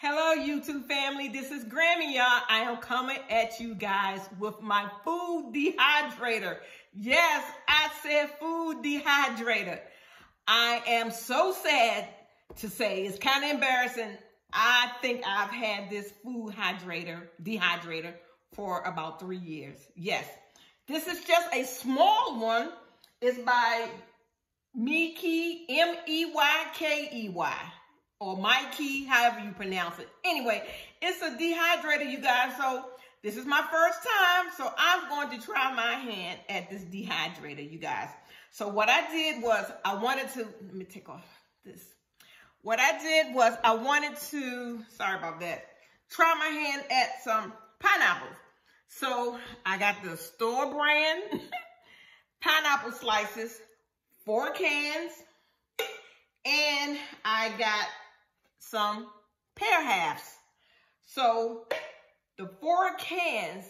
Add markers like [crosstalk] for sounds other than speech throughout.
Hello, YouTube family. This is Grammy, Yah. I am coming at you guys with my food dehydrator. Yes, I said food dehydrator. I am so sad to say, it's kind of embarrassing. I think I've had this food hydrator, dehydrator for about three years. Yes, this is just a small one. It's by Meykey, M-E-Y-K-E-Y, or Mikey, however you pronounce it. Anyway, it's a dehydrator, you guys. So this is my first time, so I'm going to try my hand at this dehydrator, you guys. So what I did was I wanted to, let me take off this. What I did was I wanted to, sorry about that, try my hand at some pineapples. So I got the store brand [laughs] pineapple slices, four cans, and I got some pear halves. So the four cans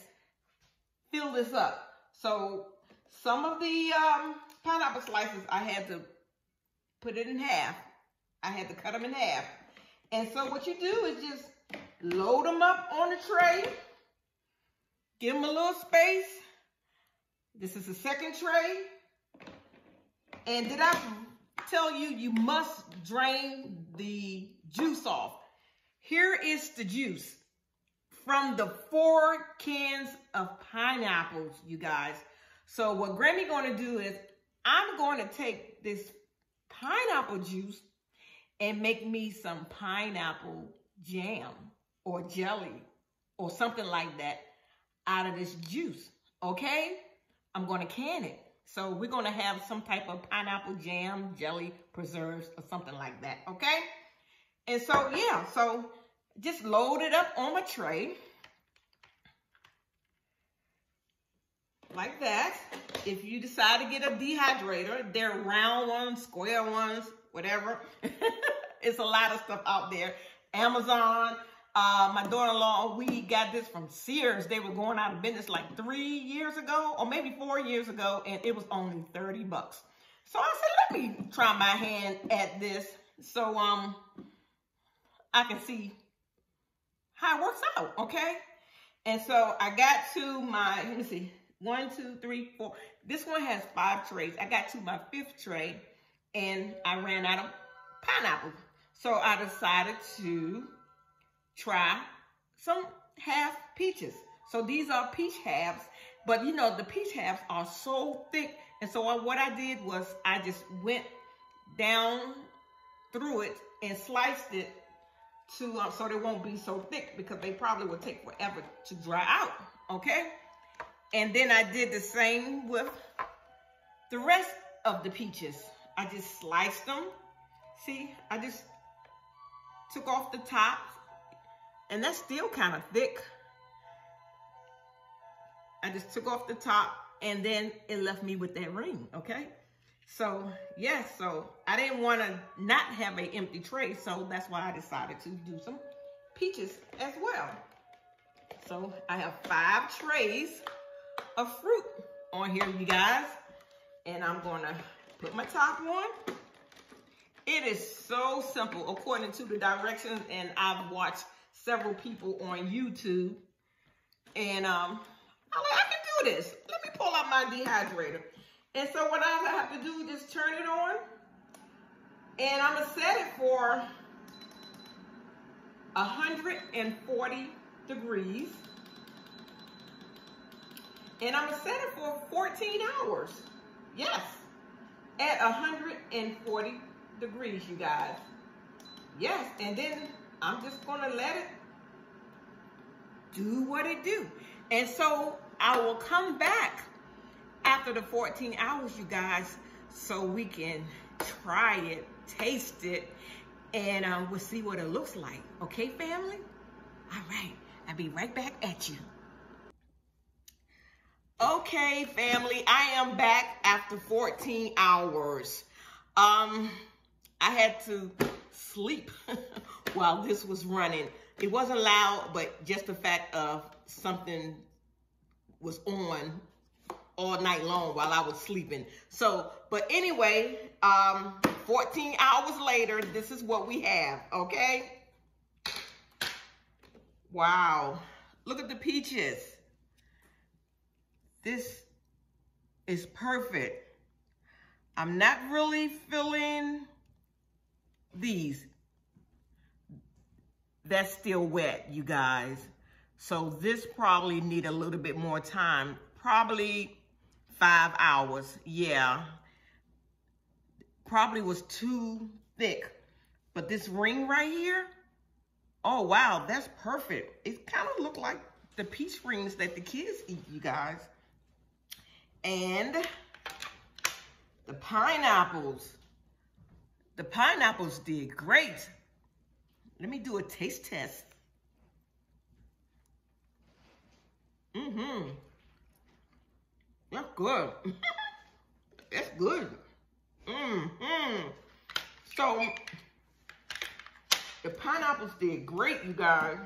fill this up. So some of the um, pineapple slices, I had to put it in half. I had to cut them in half. And so what you do is just load them up on the tray. Give them a little space. This is the second tray. And did I tell you, you must drain the juice off. Here is the juice from the four cans of pineapples, you guys. So what Grammy going to do is I'm going to take this pineapple juice and make me some pineapple jam or jelly or something like that out of this juice, okay? I'm going to can it. So we're going to have some type of pineapple jam, jelly, preserves, or something like that, okay? And so, yeah, so just load it up on my tray. Like that. If you decide to get a dehydrator, they're round ones, square ones, whatever. [laughs] it's a lot of stuff out there. Amazon, uh, my daughter-in-law, we got this from Sears. They were going out of business like three years ago, or maybe four years ago, and it was only 30 bucks. So I said, let me try my hand at this so um I can see how it works out, okay? And so I got to my, let me see, one, two, three, four. This one has five trays. I got to my fifth tray, and I ran out of pineapple. So I decided to try some half peaches. So these are peach halves, but you know, the peach halves are so thick. And so what I did was I just went down through it and sliced it to um, so they won't be so thick because they probably will take forever to dry out, okay? And then I did the same with the rest of the peaches. I just sliced them. See, I just took off the top and that's still kind of thick. I just took off the top and then it left me with that ring, okay? So, yes, so I didn't want to not have an empty tray, so that's why I decided to do some peaches as well. So, I have five trays of fruit on here, you guys. And I'm to put my top on. It is so simple according to the directions, and I've watched several people on YouTube. And um, I'm like, I can do this. Let me pull out my dehydrator. And so what I'm gonna have to do is just turn it on. And I'm going to set it for 140 degrees. And I'm going to set it for 14 hours. Yes. At 140 degrees, you guys. Yes. And then I'm just going to let it do what it do. And so I will come back after the 14 hours, you guys, so we can try it, taste it, and um, we'll see what it looks like. Okay, family? All right, I'll be right back at you. Okay, family, I am back after 14 hours. Um, I had to sleep [laughs] while this was running. It wasn't loud, but just the fact of something was on all night long while I was sleeping. So, but anyway, um, 14 hours later, this is what we have, okay? Wow. Look at the peaches. This is perfect. I'm not really feeling these. That's still wet, you guys. So this probably need a little bit more time. Probably five hours, yeah. Probably was too thick. But this ring right here, oh wow, that's perfect. It kind of looked like the peach rings that the kids eat, you guys. And the pineapples. The pineapples did great. Let me do a taste test. Mm-hmm. That's good. [laughs] That's good. Mm-hmm. So, the pineapples did great, you guys.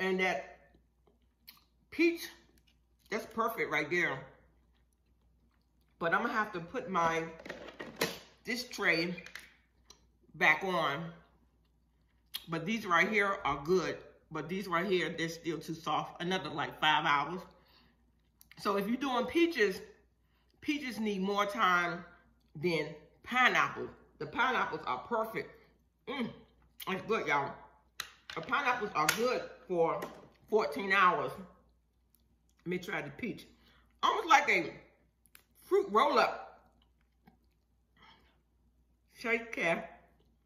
And that peach, that's perfect right there. But I'm gonna have to put my, this tray back on. But these right here are good. But these right here, they're still too soft. Another like five hours. So if you're doing peaches, peaches need more time than pineapple. The pineapples are perfect. Mmm, it's good, y'all. The pineapples are good for 14 hours. Let me try the peach. Almost like a fruit roll-up. Shake care.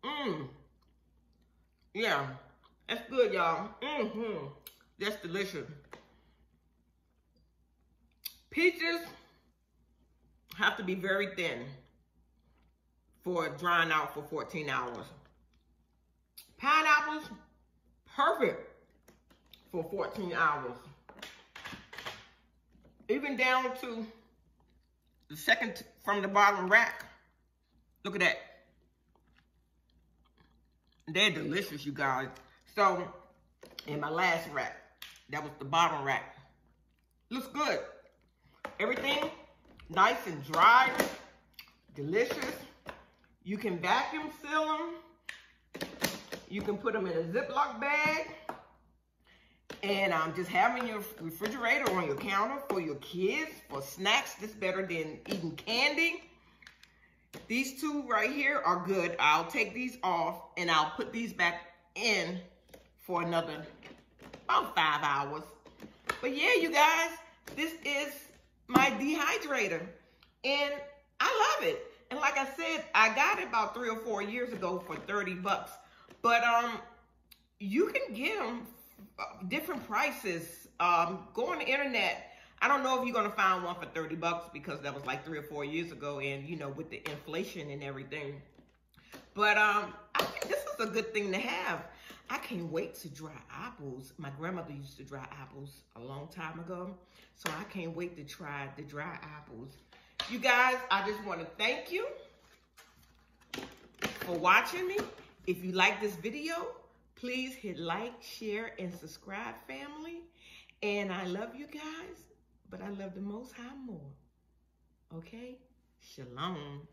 Mmm. Yeah, that's good, y'all. Mm-hmm. That's delicious. Peaches have to be very thin for drying out for 14 hours. Pineapples, perfect for 14 hours. Even down to the second from the bottom rack. Look at that. They're delicious, you guys. So, in my last rack, that was the bottom rack. Looks good. Everything nice and dry, delicious. You can vacuum seal them. You can put them in a Ziploc bag. And um, just having your refrigerator on your counter for your kids, for snacks. This better than eating candy. These two right here are good. I'll take these off and I'll put these back in for another about five hours. But yeah, you guys, this is my dehydrator. And I love it. And like I said, I got it about three or four years ago for 30 bucks. But um, you can get them uh, different prices. Um, go on the internet. I don't know if you're going to find one for 30 bucks because that was like three or four years ago. And, you know, with the inflation and everything. But um, I think this is a good thing to have. I can't wait to dry apples. My grandmother used to dry apples a long time ago. So I can't wait to try the dry apples. You guys, I just want to thank you for watching me. If you like this video, please hit like, share, and subscribe, family. And I love you guys, but I love the Most High more. Okay? Shalom.